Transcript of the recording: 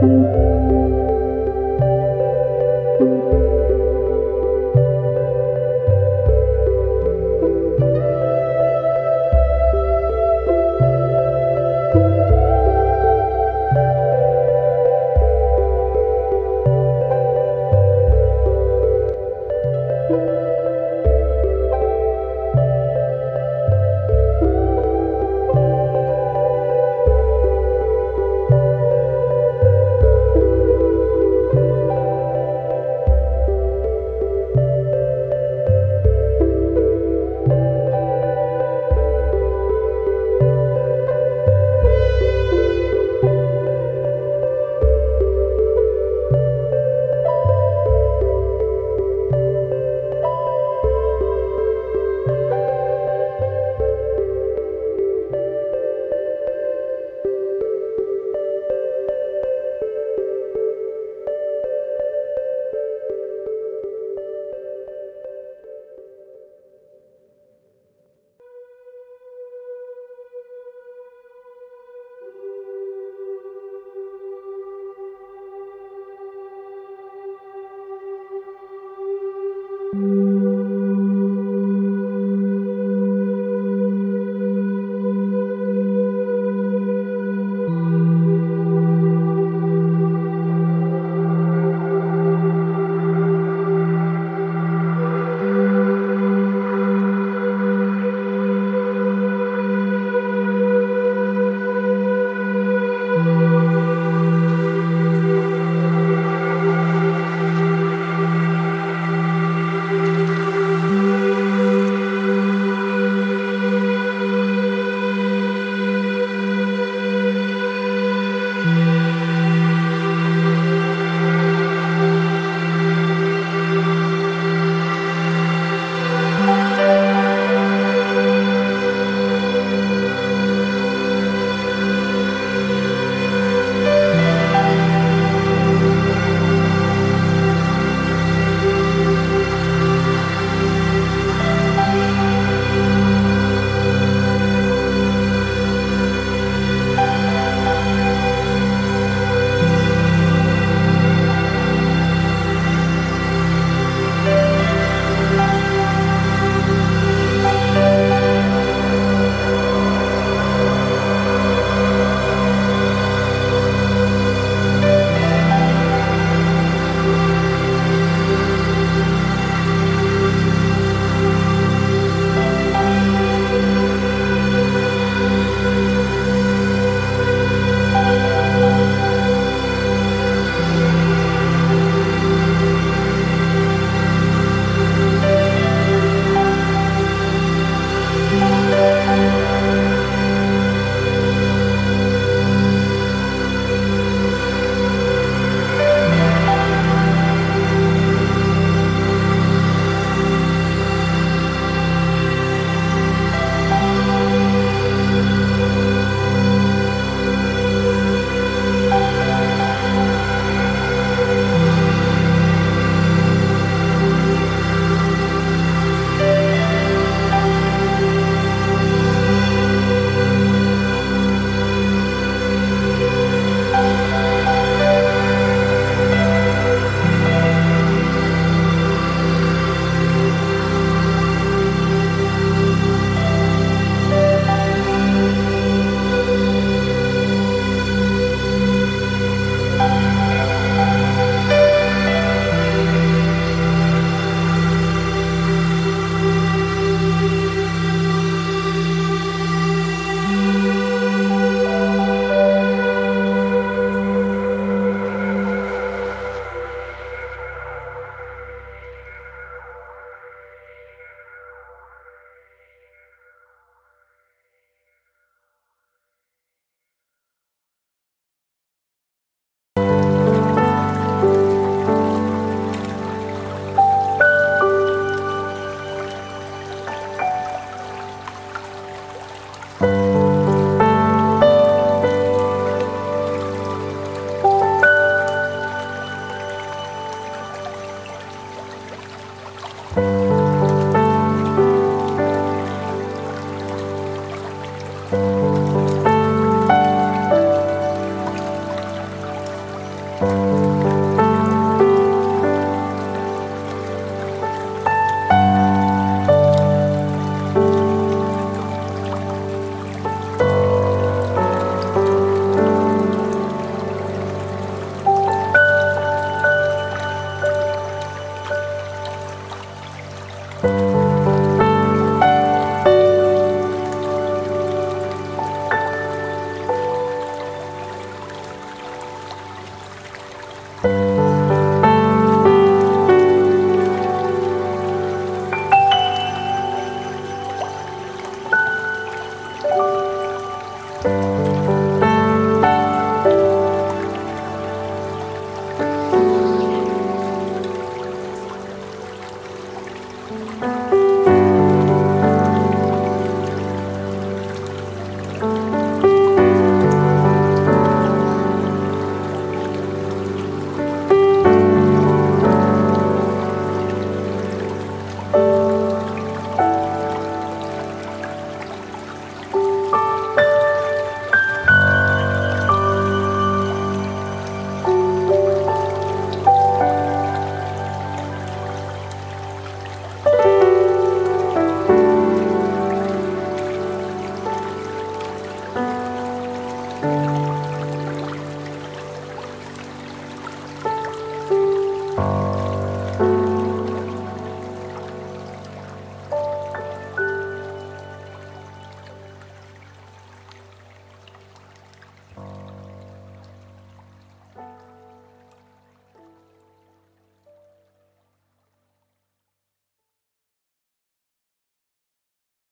Música Música